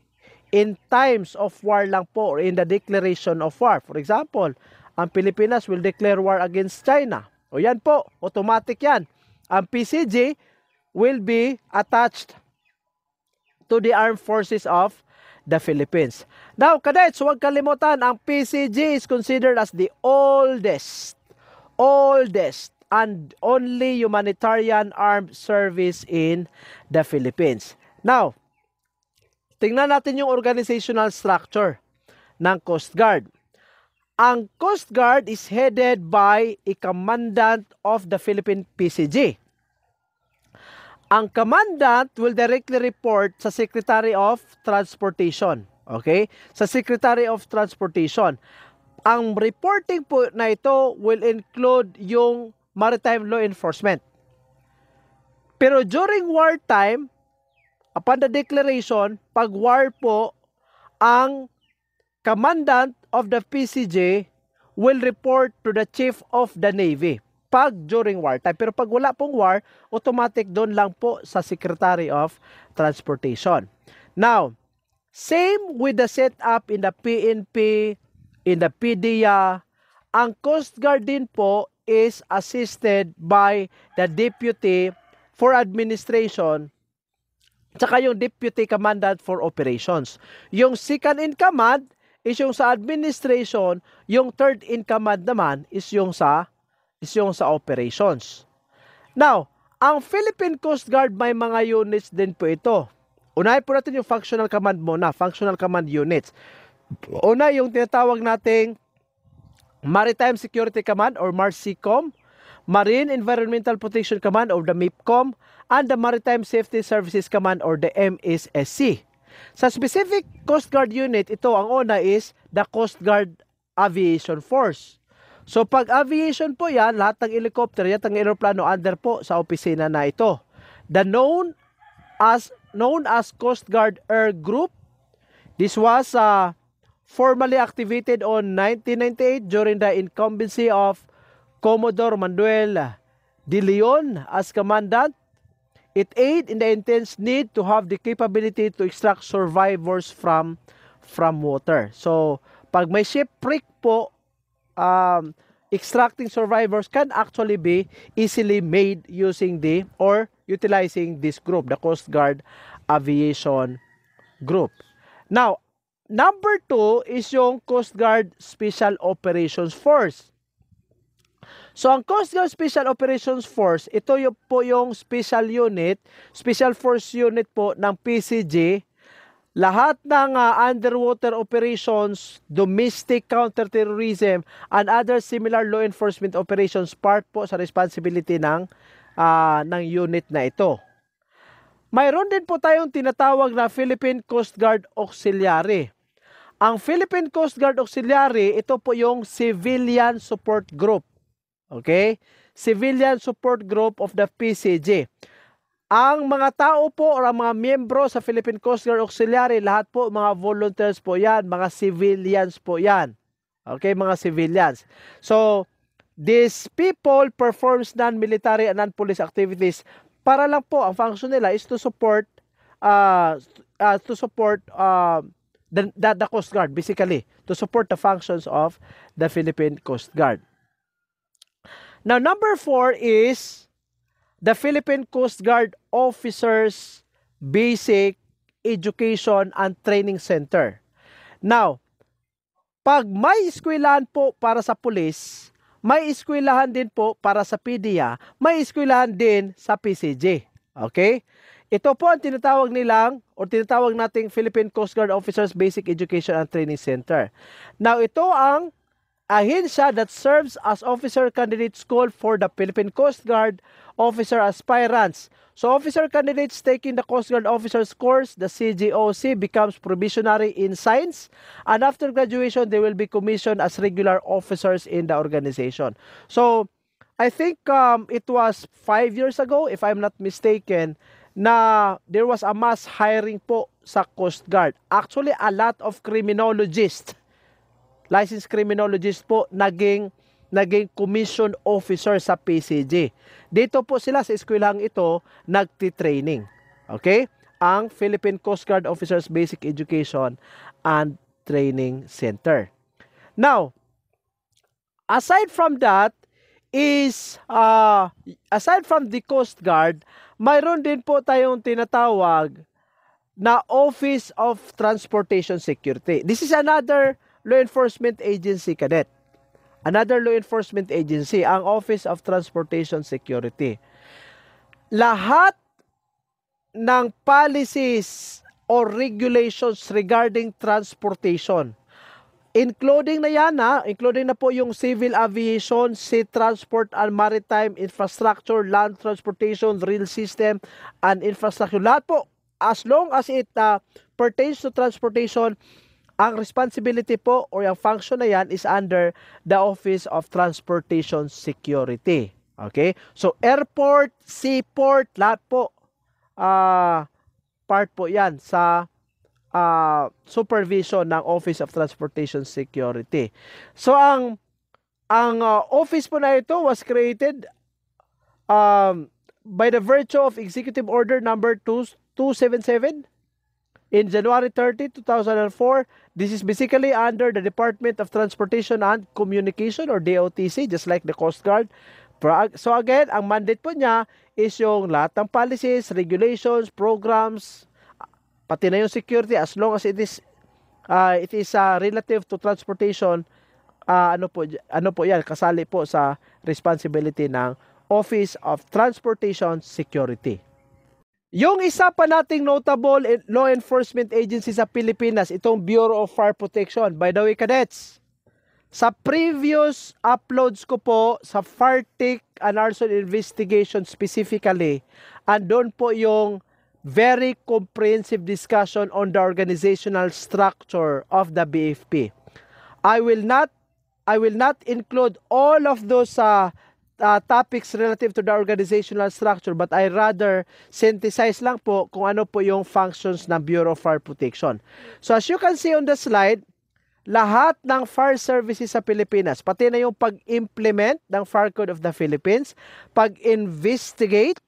in times of war lang po or in the declaration of war. For example, ang Pilipinas will declare war against China. O yan po, automatic yan. Ang PCG will be attached to the armed forces of the Philippines. Now, cadets, huwag kalimutan, ang PCG is considered as the oldest, oldest and only humanitarian armed service in the Philippines. Now, tingnan natin yung organizational structure ng Coast Guard. Ang Coast Guard is headed by a commandant of the Philippine PCG. Ang commandant will directly report sa Secretary of Transportation. Okay? Sa Secretary of Transportation. Ang reporting po na ito will include yung maritime law enforcement. Pero during wartime, upon the declaration, pag war po, ang commandant of the PCJ will report to the chief of the Navy pag during wartime. Pero pag wala pong war, automatic doon lang po sa Secretary of Transportation. Now, same with the setup in the PNP, in the PDEA, ang Coast Guard din po is assisted by the Deputy for Administration tsaka yung Deputy Commandant for Operations. Yung second in command is yung sa administration, yung third in command naman is yung sa is yung sa operations. Now, ang Philippine Coast Guard may mga units din po ito. Unahin po natin yung functional command muna, functional command units. Una yung tinatawag nating Maritime Security Command or MARCICOM, Marine Environmental Protection Command or the MIPCOM, and the Maritime Safety Services Command or the MSSC. Sa specific Coast Guard unit, ito ang una is the Coast Guard Aviation Force. So pag aviation po yan, lahat ng helicopter, yan ang aeroplano under po sa opisina na ito. The known as known as Coast Guard Air Group. This was uh, formally activated on 1998 during the incumbency of Commodore Manuel De Leon as commandant. It aid in the intense need to have the capability to extract survivors from from water. So, pag may shipwreck po, um, extracting survivors can actually be easily made using the or utilizing this group, the Coast Guard Aviation Group. Now, number two is yung Coast Guard Special Operations Force. So, ang Coast Guard Special Operations Force, ito yung, po yung special unit, special force unit po ng PCG. Lahat ng uh, underwater operations, domestic counterterrorism, and other similar law enforcement operations part po sa responsibility ng, uh, ng unit na ito. Mayroon din po tayong tinatawag na Philippine Coast Guard Auxiliary. Ang Philippine Coast Guard Auxiliary, ito po yung civilian support group. Okay? Civilian Support Group of the PCG. Ang mga tao po o ang mga miyembro sa Philippine Coast Guard Auxiliary, lahat po mga volunteers po yan, mga civilians po yan. Okay, mga civilians. So, these people performs non-military and non-police activities para lang po, ang function nila is to support uh, uh, to support uh, the, the, the Coast Guard, basically, to support the functions of the Philippine Coast Guard. Now, number four is the Philippine Coast Guard Officers Basic Education and Training Center. Now, pag may eskwelahan po para sa pulis, may eskwelahan din po para sa PDEA, may eskwelahan din sa PCG. Okay? Ito po ang tinatawag nilang o tinatawag nating Philippine Coast Guard Officers Basic Education and Training Center. Now, ito ang ahensya that serves as officer candidate school for the Philippine Coast Guard officer aspirants. So officer candidates taking the Coast Guard officers course, the CGOC becomes probationary in science and after graduation they will be commissioned as regular officers in the organization. So I think um, it was five years ago, if I'm not mistaken, na there was a mass hiring po sa Coast Guard. Actually, a lot of criminologists licensed criminologist po naging naging commission officer sa PCG. Dito po sila sa eskwelahang ito nagti-training. Okay? Ang Philippine Coast Guard Officers Basic Education and Training Center. Now, aside from that is uh, aside from the Coast Guard, mayroon din po tayong tinatawag na Office of Transportation Security. This is another law enforcement agency cadet. Another law enforcement agency, ang Office of Transportation Security. Lahat ng policies or regulations regarding transportation, including na yan ha, including na po yung civil aviation, sea transport and maritime infrastructure, land transportation, rail system, and infrastructure. Lahat po, as long as it uh, pertains to transportation, ang responsibility po or yung function na yan is under the Office of Transportation Security. Okay? So, airport, seaport, lahat po, uh, part po yan sa uh, supervision ng Office of Transportation Security. So, ang ang uh, office po na ito was created um, by the virtue of Executive Order number 277 in January 30, 2004. This is basically under the Department of Transportation and Communication or DOTC, just like the Coast Guard. So again, ang mandate po niya is yung lahat ng policies, regulations, programs, pati na yung security as long as it is uh, it is uh, relative to transportation uh, ano po ano po yan kasali po sa responsibility ng Office of Transportation Security. Yung isa pa nating notable law enforcement agency sa Pilipinas, itong Bureau of Fire Protection. By the way, cadets, sa previous uploads ko po sa FARTIC and arson investigation specifically, andon po yung very comprehensive discussion on the organizational structure of the BFP. I will not I will not include all of those uh, uh, topics relative to the organizational structure but I rather synthesize lang po kung ano po yung functions ng Bureau of Fire Protection. So as you can see on the slide, lahat ng fire services sa Pilipinas, pati na yung pag-implement ng Fire Code of the Philippines, pag-investigate,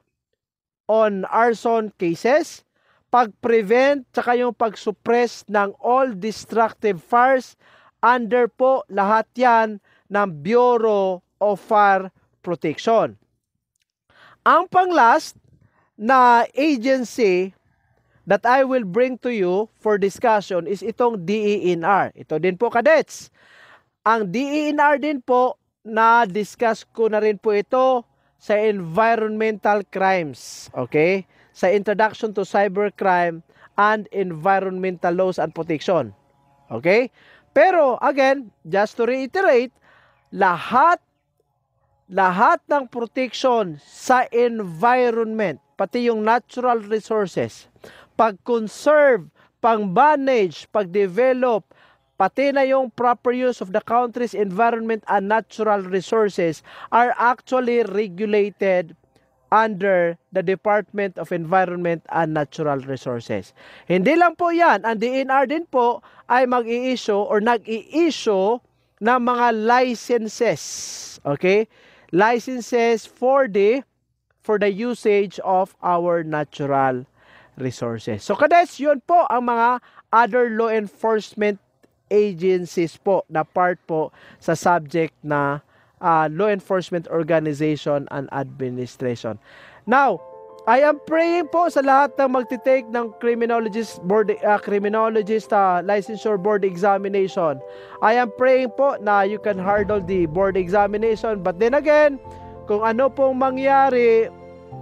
on arson cases, pag-prevent, tsaka yung pag-suppress ng all destructive fires under po lahat yan ng Bureau of Fire Protection. Ang pang-last na agency that I will bring to you for discussion is itong DENR. Ito din po cadets. Ang DENR din po na discuss ko na rin po ito sa environmental crimes. Okay? Sa introduction to cybercrime and environmental laws and protection. Okay? Pero again, just to reiterate, lahat lahat ng protection sa environment, pati yung natural resources, pag-conserve, pang-manage, pag-develop, pati na yung proper use of the country's environment and natural resources are actually regulated under the Department of Environment and Natural Resources. Hindi lang po yan, ang DNR din po ay mag-i-issue or nag-i-issue ng mga licenses. Okay? Licenses for the for the usage of our natural resources. So kadets, yun po ang mga other law enforcement agencies po na part po sa subject na uh, law enforcement organization and administration. Now, I am praying po sa lahat ng magti-take ng criminologist board uh, criminologist uh, licensure board examination. I am praying po na you can hurdle the board examination but then again, kung ano pong mangyari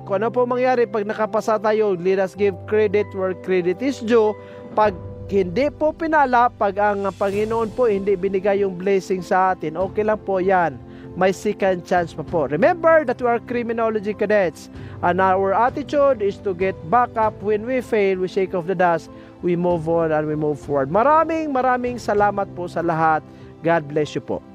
kung ano po mangyari pag nakapasa tayo, let us give credit where credit is due. Pag hindi po pinala, pag ang Panginoon po hindi binigay yung blessing sa atin, okay lang po yan. May second chance pa po. Remember that we are criminology cadets and our attitude is to get back up when we fail, we shake off the dust, we move on and we move forward. Maraming maraming salamat po sa lahat. God bless you po.